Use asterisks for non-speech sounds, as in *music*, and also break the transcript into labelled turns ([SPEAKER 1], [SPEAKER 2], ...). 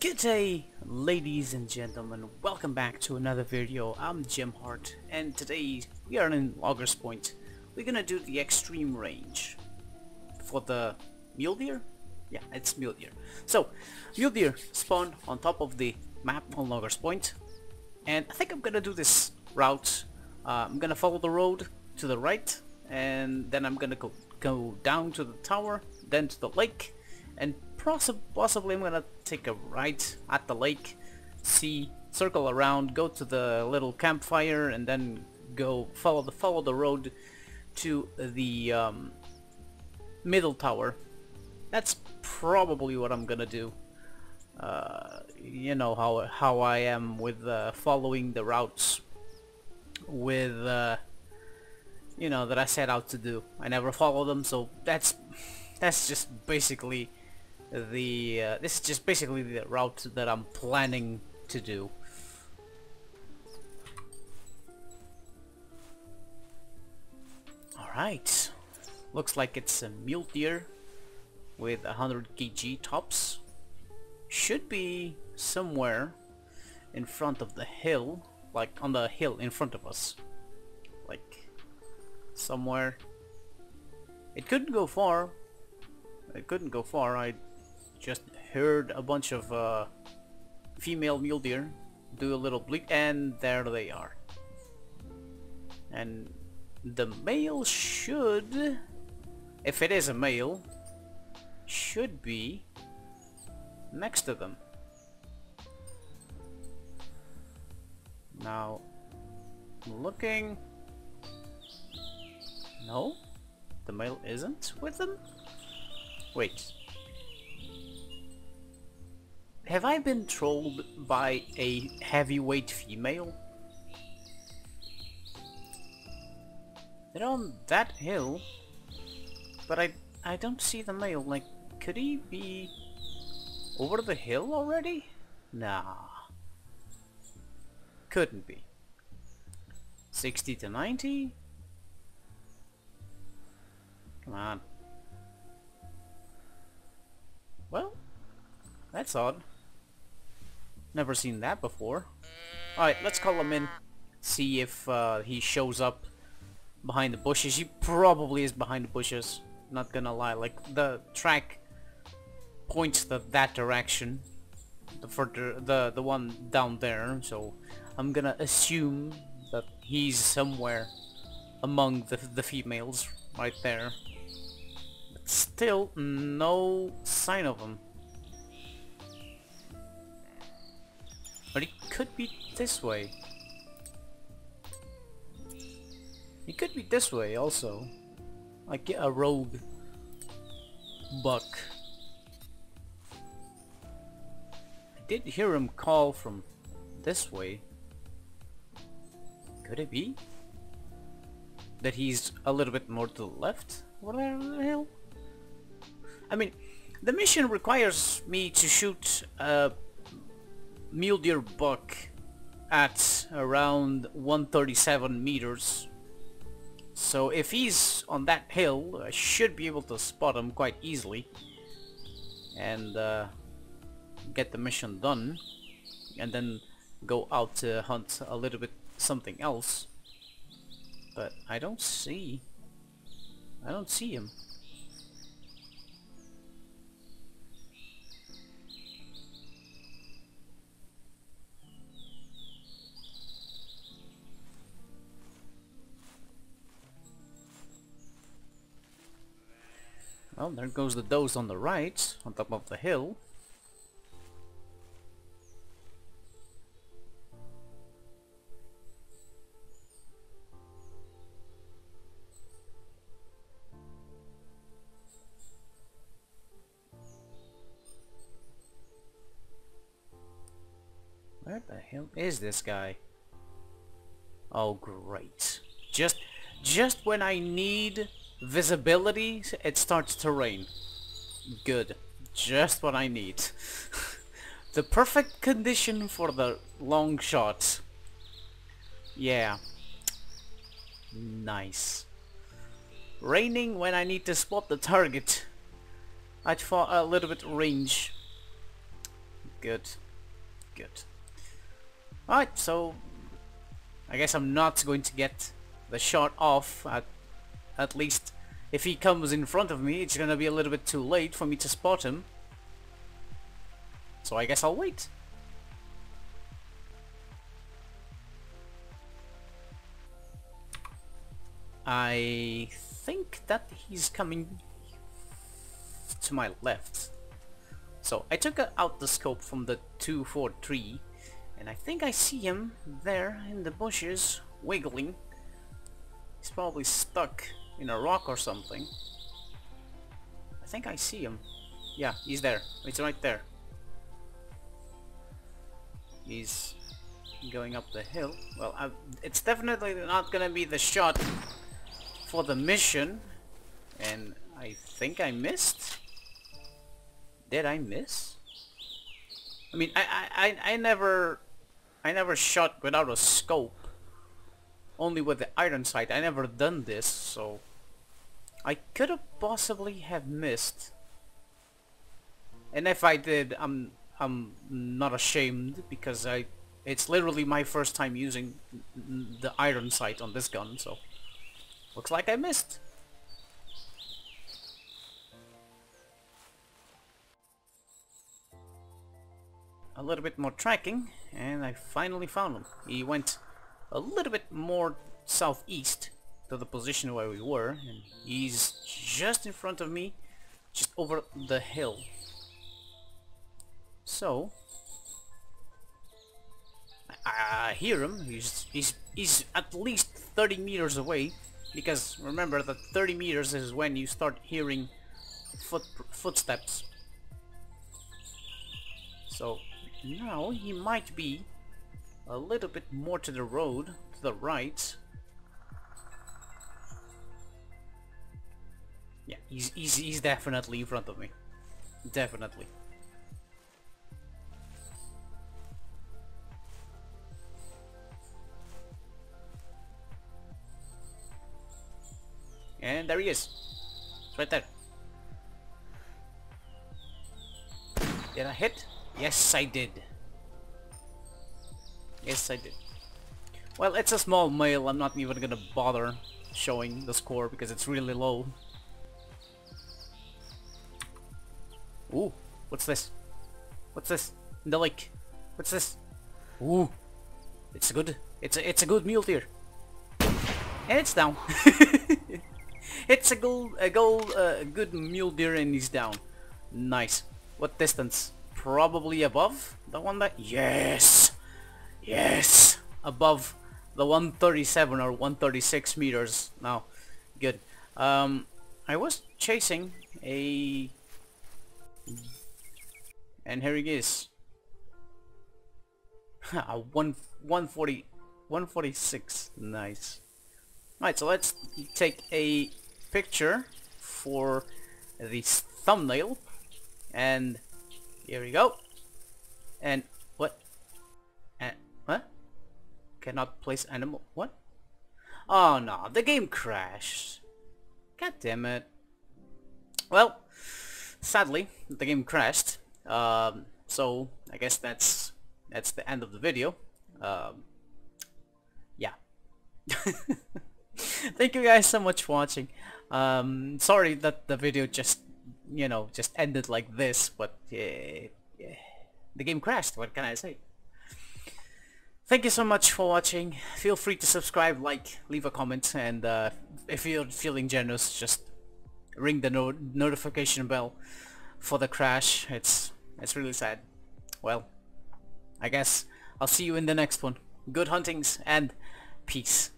[SPEAKER 1] Good day, ladies and gentlemen. Welcome back to another video. I'm Gemheart, and today we are in Loggers Point. We're gonna do the extreme range for the mule deer. Yeah, it's mule deer. So, mule deer spawn on top of the map on Loggers Point, and I think I'm gonna do this route. Uh, I'm gonna follow the road to the right, and then I'm gonna go go down to the tower, then to the lake, and possi possibly I'm gonna take a right at the lake, see, circle around, go to the little campfire, and then go follow the follow the road to the um, middle tower. That's probably what I'm gonna do. Uh, you know how how I am with uh, following the routes with uh, you know that I set out to do. I never follow them, so that's *laughs* that's just basically the uh, this is just basically the route that I'm planning to do. Alright, looks like it's a mule deer with 100 kg tops. Should be somewhere in front of the hill, like on the hill in front of us. Like somewhere. It couldn't go far. It couldn't go far. I just heard a bunch of uh, female mule deer do a little bleat and there they are. And the male should, if it is a male, should be next to them. Now, looking... No? The male isn't with them? Wait. Have I been trolled by a heavyweight female? They're on that hill, but I I don't see the male. Like, could he be over the hill already? Nah. Couldn't be. 60 to 90? Come on. Well, that's odd. Never seen that before. Alright, let's call him in. See if uh, he shows up behind the bushes. He probably is behind the bushes. Not gonna lie. Like, the track points to that direction. The further, the, the one down there. So, I'm gonna assume that he's somewhere among the, the females right there. But still, no sign of him. But it could be this way. It could be this way also. Like a rogue buck. I did hear him call from this way. Could it be? That he's a little bit more to the left? What the hell? I mean, the mission requires me to shoot a mule deer buck at around 137 meters. So if he's on that hill, I should be able to spot him quite easily and uh, get the mission done and then go out to hunt a little bit something else. But I don't see I don't see him. Well, there goes the does on the right, on top of the hill. Where the hell is this guy? Oh great. Just just when I need visibility, it starts to rain. Good. Just what I need. *laughs* the perfect condition for the long shot. Yeah. Nice. Raining when I need to spot the target. I'd fought a little bit range. Good. Good. Alright, so I guess I'm not going to get the shot off at at least if he comes in front of me it's gonna be a little bit too late for me to spot him. So I guess I'll wait. I think that he's coming to my left. So I took out the scope from the 243 and I think I see him there in the bushes wiggling. He's probably stuck in a rock or something. I think I see him. Yeah, he's there. It's right there. He's going up the hill. Well, I, it's definitely not gonna be the shot for the mission. And I think I missed. Did I miss? I mean, I, I, I never, I never shot without a scope. Only with the iron sight. I never done this, so I could have possibly have missed. And if I did, I'm I'm not ashamed because I it's literally my first time using the iron sight on this gun, so looks like I missed. A little bit more tracking and I finally found him. He went a little bit more southeast to the position where we were and he's just in front of me just over the hill. So I, hear him. He's, he's he's at least 30 meters away because remember that 30 meters is when you start hearing foot footsteps. So now he might be a little bit more to the road to the right Yeah, he's, he's, he's definitely in front of me. Definitely. And there he is. It's right there. Did I hit? Yes, I did. Yes, I did. Well, it's a small male. I'm not even gonna bother showing the score because it's really low. Ooh, what's this? What's this? In the lake. What's this? Ooh, it's a good. It's a it's a good mule deer. And it's down. *laughs* it's a gold a gold uh, good mule deer and he's down. Nice. What distance? Probably above the one that yes, yes, above the 137 or 136 meters. Now, good. Um, I was chasing a and here he is. one 140 146 nice. Alright so let's take a picture for this thumbnail. And here we go. And what? And what cannot place animal what? Oh no the game crashed. God damn it. Well sadly the game crashed um, so I guess that's that's the end of the video. Um, yeah. *laughs* Thank you guys so much for watching. Um, sorry that the video just you know just ended like this but uh, the game crashed what can I say? Thank you so much for watching. Feel free to subscribe, like, leave a comment, and uh, if you're feeling generous, just ring the no notification bell for the crash. It's it's really sad. Well, I guess I'll see you in the next one. Good huntings and peace.